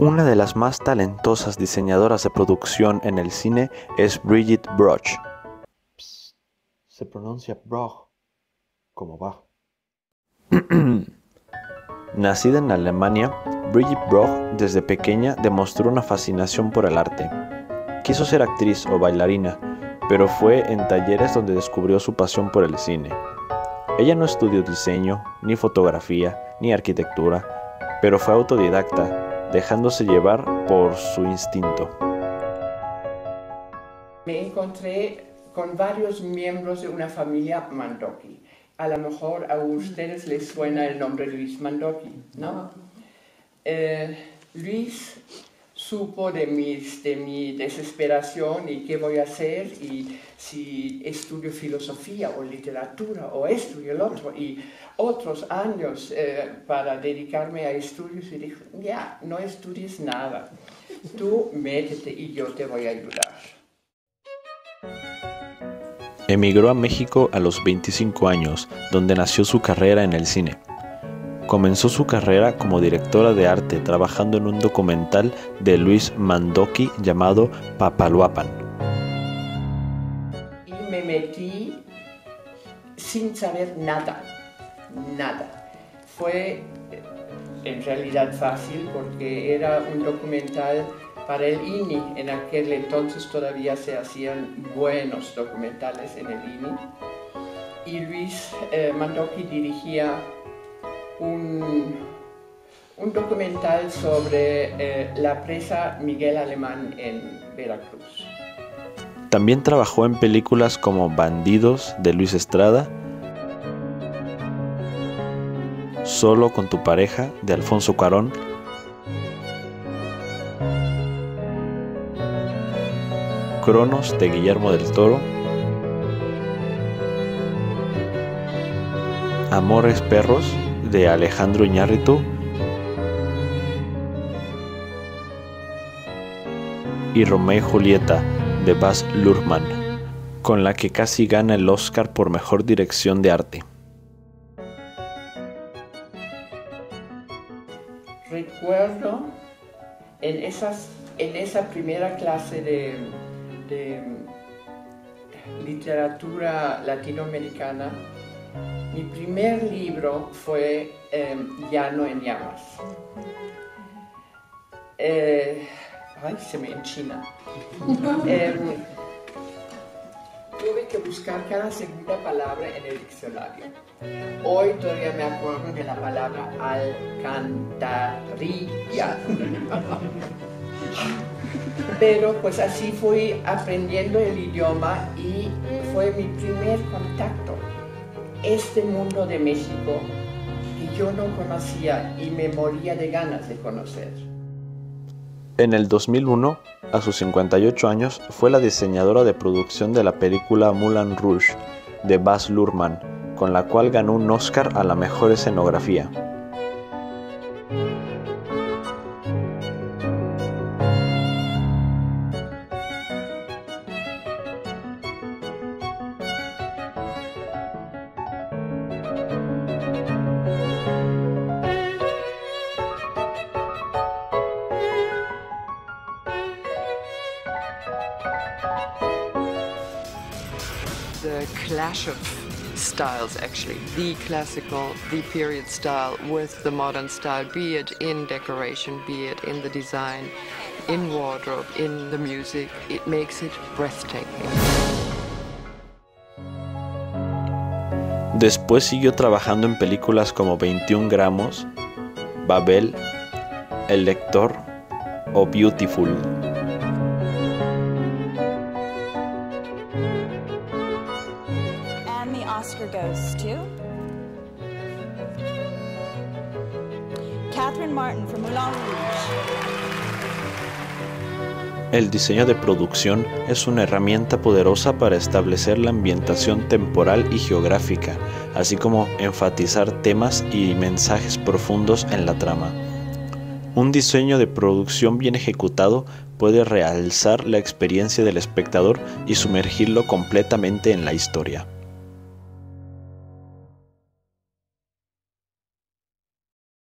Una de las más talentosas diseñadoras de producción en el cine es Brigitte Broch. se pronuncia Broch, como va. Nacida en Alemania, Brigitte Broch desde pequeña demostró una fascinación por el arte. Quiso ser actriz o bailarina, pero fue en talleres donde descubrió su pasión por el cine. Ella no estudió diseño, ni fotografía, ni arquitectura, pero fue autodidacta dejándose llevar por su instinto. Me encontré con varios miembros de una familia Mandoki. A lo mejor a ustedes les suena el nombre Luis Mandoki, ¿no? Eh, Luis supo de, de mi desesperación y qué voy a hacer y si estudio filosofía o literatura o y el otro y otros años eh, para dedicarme a estudios y dijo, ya, no estudies nada, tú métete y yo te voy a ayudar. Emigró a México a los 25 años, donde nació su carrera en el cine. Comenzó su carrera como directora de arte trabajando en un documental de Luis Mandoki llamado Papaluapan. Y me metí sin saber nada, nada. Fue en realidad fácil porque era un documental para el INI. En aquel entonces todavía se hacían buenos documentales en el INI. Y Luis eh, Mandoki dirigía un, documental sobre eh, la presa Miguel Alemán en Veracruz. También trabajó en películas como Bandidos de Luis Estrada, Solo con tu pareja de Alfonso Cuarón, Cronos de Guillermo del Toro, Amores Perros de Alejandro Iñárritu y Romeo y Julieta de Baz Luhrmann, con la que casi gana el Oscar por mejor dirección de arte. Recuerdo en, esas, en esa primera clase de, de literatura latinoamericana, mi primer libro fue em, Llano en Llamas. Eh, ay, se me enchina. Em, tuve que buscar cada segunda palabra en el diccionario. Hoy todavía me acuerdo de la palabra alcantarilla. Pero pues así fui aprendiendo el idioma y fue mi primer contacto este mundo de México que yo no conocía y me moría de ganas de conocer. En el 2001, a sus 58 años, fue la diseñadora de producción de la película Moulin Rouge de Baz Luhrmann, con la cual ganó un Oscar a la mejor escenografía. The clash of styles actually the classical the period style with the modern style be it in decoration be it in the design in wardrobe in the music it makes it breathtaking Después siguió trabajando en películas como 21 gramos, Babel, El lector o Beautiful. Oscar goes Catherine Martin. El diseño de producción es una herramienta poderosa para establecer la ambientación temporal y geográfica, así como enfatizar temas y mensajes profundos en la trama. Un diseño de producción bien ejecutado puede realzar la experiencia del espectador y sumergirlo completamente en la historia.